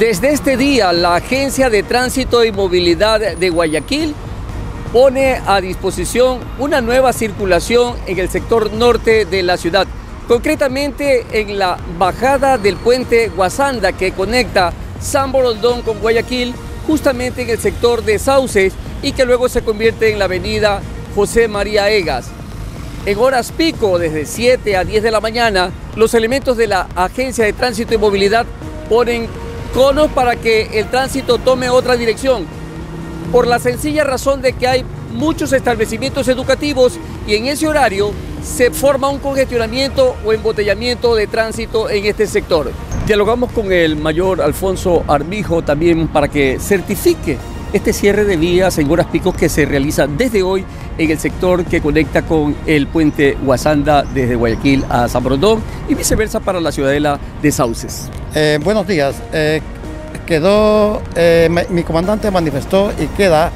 Desde este día, la Agencia de Tránsito y Movilidad de Guayaquil pone a disposición una nueva circulación en el sector norte de la ciudad, concretamente en la bajada del puente Guasanda que conecta San Borondón con Guayaquil, justamente en el sector de Sauces y que luego se convierte en la avenida José María Egas. En horas pico, desde 7 a 10 de la mañana, los elementos de la Agencia de Tránsito y Movilidad ponen conos para que el tránsito tome otra dirección, por la sencilla razón de que hay muchos establecimientos educativos y en ese horario se forma un congestionamiento o embotellamiento de tránsito en este sector. Dialogamos con el mayor Alfonso Armijo también para que certifique este cierre de vías en horas picos que se realiza desde hoy en el sector que conecta con el puente Guasanda desde Guayaquil a San Brondón y viceversa para la ciudadela de Sauces. Eh, buenos días. Eh, quedó, eh, mi comandante manifestó y queda,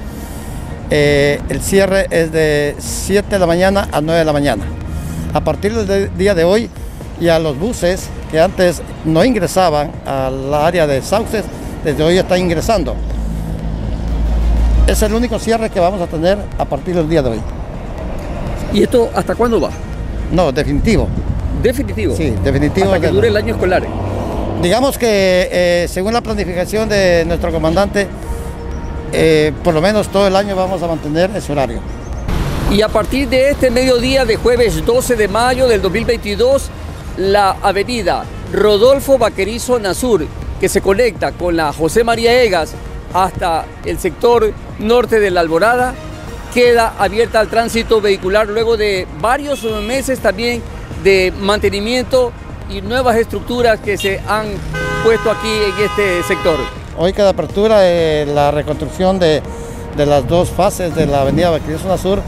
el cierre es de 7 de la mañana a 9 de la mañana. A partir del día de hoy, ya los buses que antes no ingresaban al área de Sauces, desde hoy están ingresando. Es el único cierre que vamos a tener a partir del día de hoy. ¿Y esto hasta cuándo va? No, definitivo. ¿Definitivo? Sí, definitivo. Hasta que dure el año escolar. Digamos que eh, según la planificación de nuestro comandante, eh, por lo menos todo el año vamos a mantener ese horario. Y a partir de este mediodía de jueves 12 de mayo del 2022, la avenida Rodolfo Vaquerizo Nazur, que se conecta con la José María Egas hasta el sector norte de la Alborada, queda abierta al tránsito vehicular luego de varios meses también de mantenimiento y nuevas estructuras que se han puesto aquí en este sector. Hoy queda apertura de la reconstrucción de, las dos fases de la avenida Vaquerizo Sur.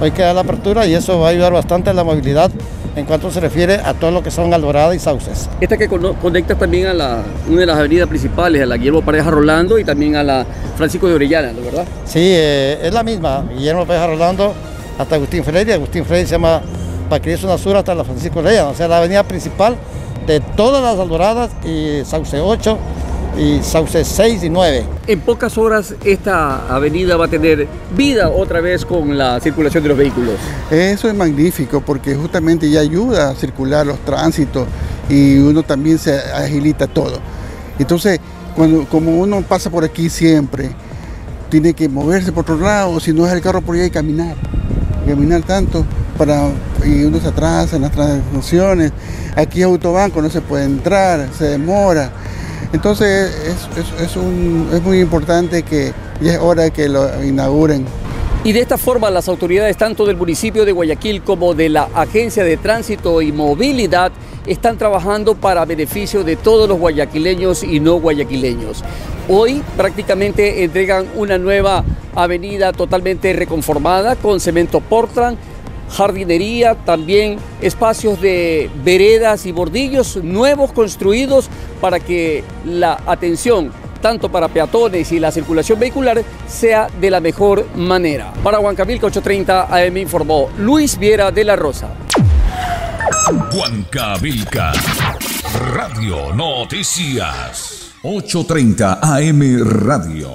Hoy queda la apertura y eso va a ayudar bastante a la movilidad en cuanto se refiere a todo lo que son Alborada y Sauces. Esta que conecta también a la, una de las avenidas principales, a la Guillermo Pareja Rolando y también a la Francisco de Orellana, ¿no verdad? Sí, eh, es la misma, Guillermo Pareja Rolando hasta Agustín Freire, Agustín Freire se llama Paquirizo Sur hasta la Francisco de Orellana, o sea, la avenida principal de todas las Alboradas y Sauce 8 y Sauce 6 y 9. En pocas horas esta avenida va a tener vida otra vez con la circulación de los vehículos. Eso es magnífico porque justamente ya ayuda a circular los tránsitos y uno también se agilita todo. Entonces, cuando, como uno pasa por aquí siempre, tiene que moverse por otro lado, si no es el carro por ahí, caminar. Caminar tanto para, y uno se atrasa en las transacciones. Aquí autobanco no se puede entrar, se demora. Entonces es, muy importante que ya es hora que lo inauguren. Y de esta forma las autoridades tanto del municipio de Guayaquil como de la Agencia de Tránsito y Movilidad están trabajando para beneficio de todos los guayaquileños y no guayaquileños. Hoy prácticamente entregan una nueva avenida totalmente reconformada con cemento Portland, jardinería, también espacios de veredas y bordillos nuevos construidos para que la atención tanto para peatones y la circulación vehicular sea de la mejor manera. Para Huancavilca 830 AM informó Luis Viera de la Rosa. Huancavilca, Radio Noticias, 830 AM Radio.